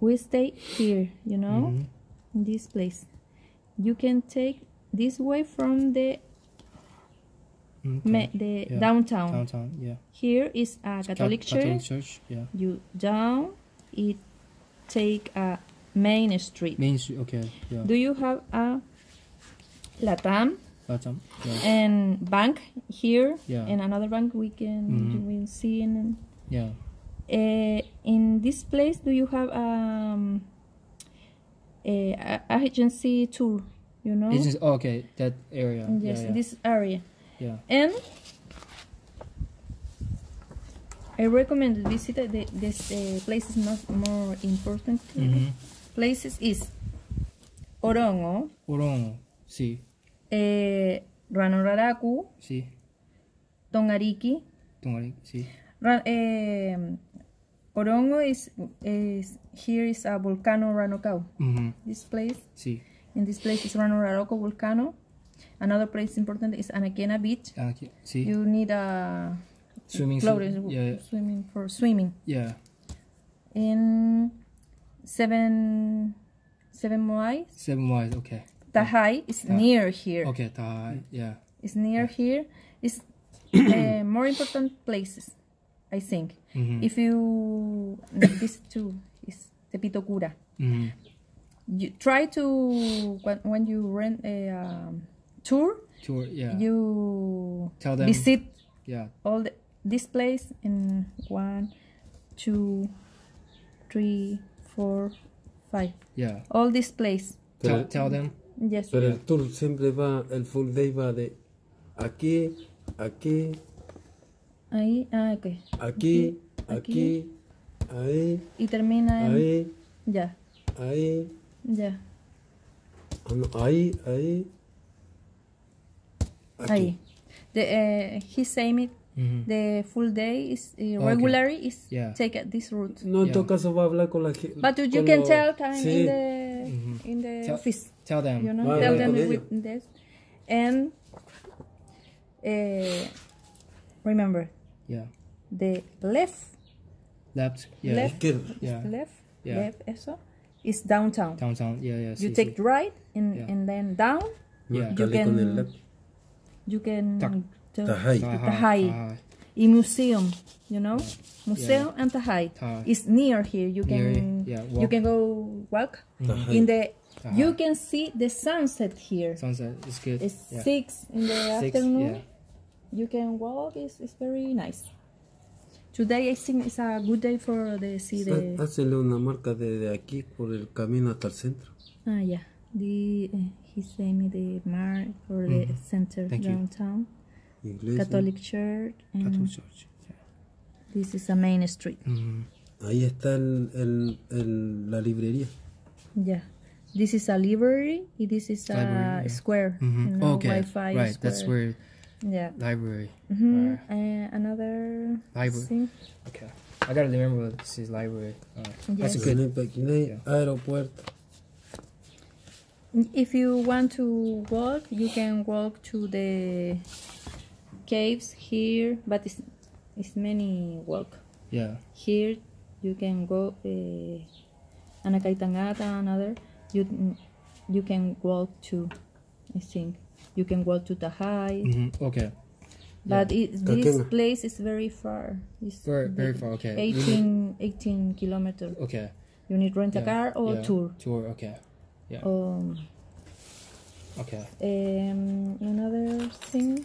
we stay here you know Mhm. in this place you can take this way from the Okay. the Yeah. downtown Downtown, yeah. here is a catholic Cat- church Catholic church, yeah. you down it take a main street Main Street, okay, yeah. do you have a latam Latam, yeah. and bank here Yeah. and another bank we can Mhm. you will see in Yeah. Uh, in this place do you have um a, a agency tour you know It's just, oh, okay, that area. yes yeah, yeah. this area yeah. and I recommend to visit the, this uh, places not more important Mhm. places is Orongo, Orongo, sí, eh, Rano Raraku, sí. Tongariki. Tongariki sí. Ra- eh, Orongo is, is here is a volcano Rano Kau. Mhm, This place Sí. in this place is Rano Raraku volcano. Another place important is Anakena Beach. Aquí, sí. You need a Swimming clothes suit, yeah. swimming for swimming. Yeah. In seven seven Moai, Seven Wise, okay. Tahai is Ta- near here. Okay, Tahai, yeah. It's near here. It's uh, more important places, I think. Mhm. If you this too is Te Pito Kura. Mhm. You try to when, when you rent a um, tour, Tour, yeah. you Tell them. visit Yeah. all the, this place in one, two, three, four, five. Yeah. All this place. Tell, tell them. Yes. Pero el tour siempre va, el full day va de aquí, aquí, Ahí, ah, ok. aquí, Aquí. aquí, ahí, Y termina en ahí, ya, ahí, ya, ah, no, ahí, ahí, aquí. ahí. The uh, he saying it. Mhm. The full day is uh, Okay. regularly is Yeah. take at this route. No, en Yeah. todo caso va a hablar con la gente. But you can tell time sí. in the Mhm. in the Tell- office. Tell them. you know Vale, tell vale, them with this and uh, remember Yeah. the left Left. Yeah. left Izquierda. Yeah. left Yeah. left eso is downtown Downtown. Yeah, yeah. you sí, take sí. right and Yeah. and then down Yeah. You Marcarle con can- left. you can Tak- to- Tahai. Tahai. Tahai. in museum you know museum and Tahai Tahai. is near here you can Near, yeah, you can go walk Tahai. in the Tahai. you can see the sunset here Sunset is good. It's yeah. six in the Six, afternoon. yeah. You can walk. It's, it's very nice. Today I think it's a good day for the see the Hácele una marca desde aquí por el camino hasta el centro. ah yeah the uh, he sent me the mark for the center Mm-hmm. Thank you. downtown Iglesia. Catholic Church and Catholic Church. Yeah. this is a main street. Mhm. Ahí está el, el, el- la librería. Yeah, this is a library. This is a Library, yeah. square. Mhm. You know, okay. Wi-Fi right. square. That's where Yeah. library. hmm Uh, another Library. thing. Okay. I gotta remember this is library. Alright. That's a good. Aquí no hay- aquí no Yeah. aeropuerto. If you want to walk, you can walk to the caves here, but it's, it's many walk. Yeah. Here you can go uh, Ana Kai Tangata, another. You you can walk to, I think, you can walk to Tahai, Mhm. Okay. but it, this place is very far. It's Very- very far, okay. 18, 18 kilometers. Okay. You need rent a Yeah, car or yeah. tour. Tour. Okay. Yeah. Um, Okay. um, another thing